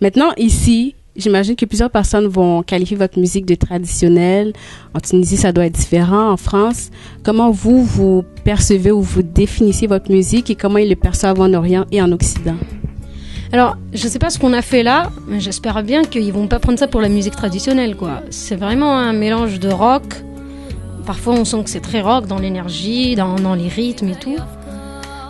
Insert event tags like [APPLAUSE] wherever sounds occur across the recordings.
Maintenant, ici, j'imagine que plusieurs personnes vont qualifier votre musique de traditionnelle. En Tunisie, ça doit être différent. En France, comment vous, vous percevez ou vous définissez votre musique et comment ils le perçoivent en Orient et en Occident? Alors, je sais pas ce qu'on a fait là, mais j'espère bien qu'ils vont pas prendre ça pour la musique traditionnelle, quoi. C'est vraiment un mélange de rock. Parfois, on sent que c'est très rock dans l'énergie, dans, dans les rythmes et tout.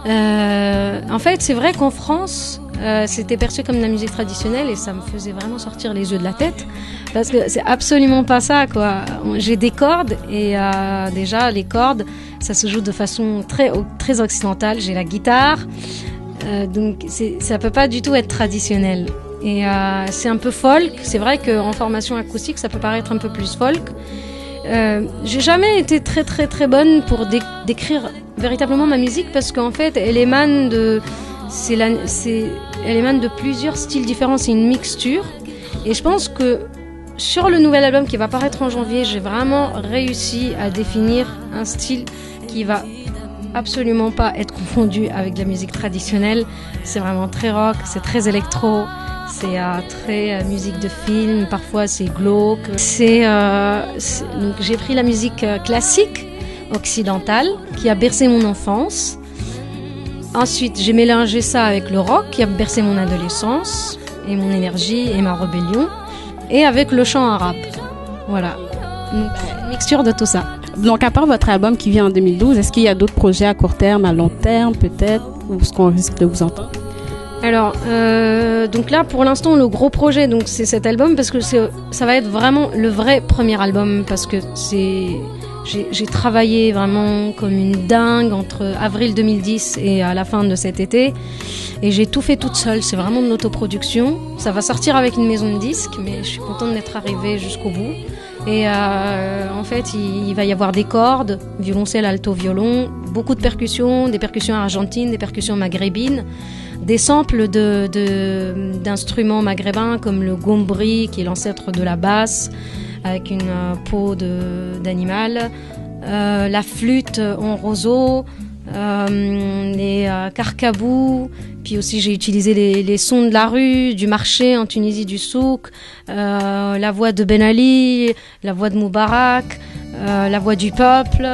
Euh, en fait, c'est vrai qu'en France, euh, c'était perçu comme de la musique traditionnelle et ça me faisait vraiment sortir les yeux de la tête parce que c'est absolument pas ça quoi. J'ai des cordes et euh, déjà les cordes, ça se joue de façon très très occidentale. J'ai la guitare, euh, donc ça peut pas du tout être traditionnel. Et c'est un peu folk. C'est vrai qu'en formation acoustique, ça peut paraître un peu plus folk. Euh, j'ai jamais été très très très bonne pour décrire véritablement ma musique parce qu'en fait elle émane de c'est elle émane de plusieurs styles différents c'est une mixture et je pense que sur le nouvel album qui va paraître en janvier j'ai vraiment réussi à définir un style qui va absolument pas être confondu avec la musique traditionnelle c'est vraiment très rock c'est très électro c'est euh, très euh, musique de film, parfois c'est glauque. C'est euh, donc j'ai pris la musique euh, classique occidentale qui a bercé mon enfance. Ensuite, j'ai mélangé ça avec le rock qui a bercé mon adolescence et mon énergie et ma rébellion, et avec le chant arabe. Voilà, une mixture de tout ça. Donc, à part votre album qui vient en 2012, est-ce qu'il y a d'autres projets à court terme, à long terme peut-être, ou ce qu'on risque de vous entendre? Alors, euh, donc là, pour l'instant, le gros projet, donc c'est cet album parce que ça va être vraiment le vrai premier album parce que c'est j'ai travaillé vraiment comme une dingue entre avril 2010 et à la fin de cet été. Et j'ai tout fait toute seule. C'est vraiment de l'autoproduction. Ça va sortir avec une maison de disques, mais je suis contente d'être arrivée jusqu'au bout. Et euh, en fait, il, va y avoir des cordes, violoncelle, alto, violon, beaucoup de percussions, des percussions argentines, des percussions maghrébines des samples d'instruments de, maghrébins comme le gombri, qui est l'ancêtre de la basse, avec une euh, peau d'animal, euh, la flûte en roseau, euh, les carcabous, puis aussi j'ai utilisé les, les, sons de la rue, du marché en Tunisie, du souk, euh, la voix de Ben Ali, la voix de Moubarak, euh, la voix du peuple.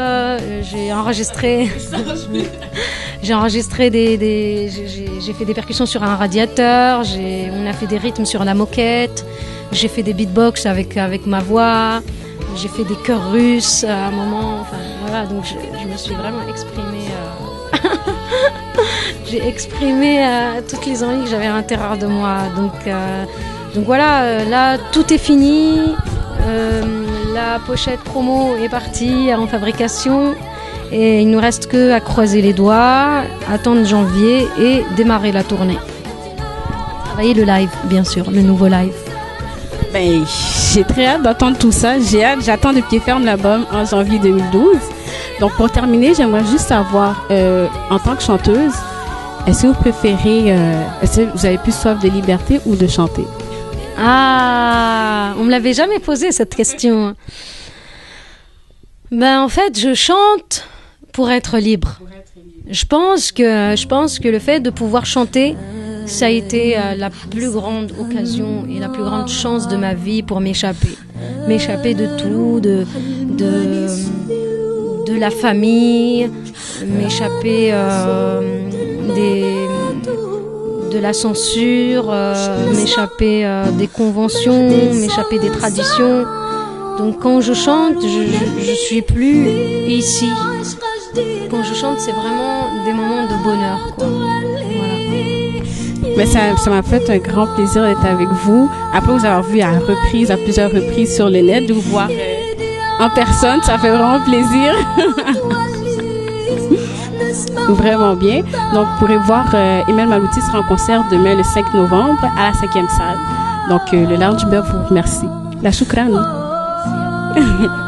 j'ai enregistré, [LAUGHS] [LAUGHS] j'ai enregistré des, des j'ai fait des percussions sur un radiateur. On a fait des rythmes sur la moquette. J'ai fait des beatbox avec avec ma voix. J'ai fait des chœurs russes à un moment. Enfin voilà, donc je, me suis vraiment exprimée. Euh, [LAUGHS] j'ai exprimé euh, toutes les envies que j'avais à l'intérieur de moi. Donc euh, donc voilà, là tout est fini. la pochette promo est partie en fabrication. Et il nous reste que à croiser les doigts, attendre janvier et démarrer la tournée. Travailler le live, bien sûr, le nouveau live. Ben, j'ai très hâte d'entendre tout ça. J'ai hâte, j'attends de pied ferme l'album en janvier 2012. Donc pour terminer, j'aimerais juste savoir, euh, en tant que chanteuse, est-ce que vous préférez, euh, est-ce que vous avez plus soif de liberté ou de chanter? Ah, on me l'avait jamais posé cette question. Ben en fait, je chante pour être libre. Je pense que je pense que le fait de pouvoir chanter, ça a été euh, la plus grande occasion et la plus grande chance de ma vie pour m'échapper, m'échapper de tout, de de de la famille, m'échapper euh, de la censure, euh, m'échapper des conventions, m'échapper des traditions. Donc quand je chante, je, je suis plus ici quand je chante, c'est vraiment des moments de bonheur. Quoi. Voilà. Mais ça m'a fait un grand plaisir d'être avec vous. Après vous avoir vu à reprises, à plusieurs reprises sur le net, de vous voir euh, en personne, ça fait vraiment plaisir. [LAUGHS] vraiment bien. Donc, vous pourrez voir euh, Emile Malouti sera en concert demain le 5 novembre à la 5e salle. Donc, euh, le Lounge Beurre vous remercie. La choukrane. [LAUGHS]